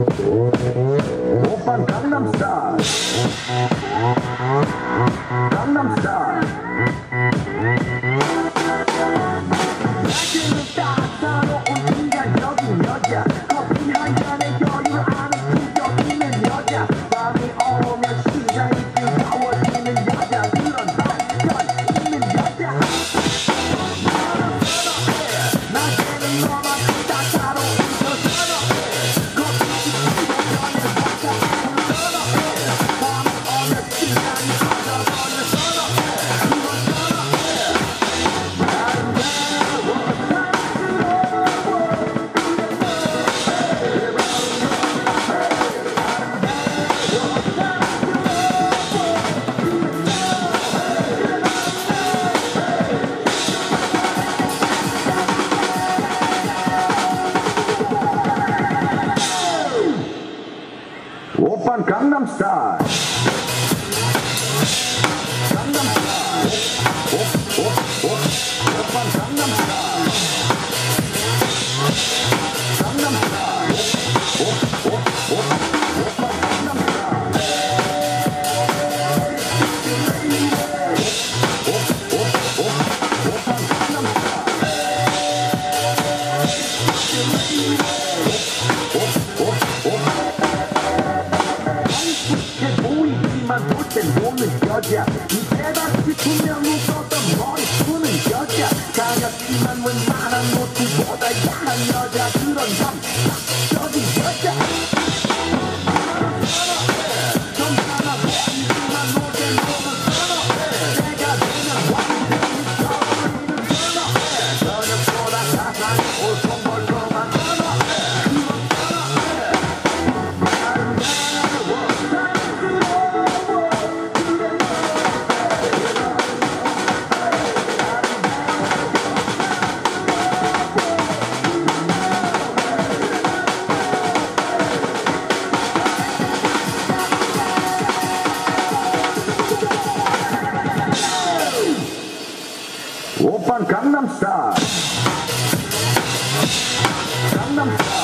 Oh, I'm Gangnam Style. Gangnam Style. Oppan Gangnam Style. We'll be right back. zaten bunun göce Niteder bütün der Lust auf dem Mord bunun göce Kaya kimen the mana nur Oppan Gangnam Style. Gangnam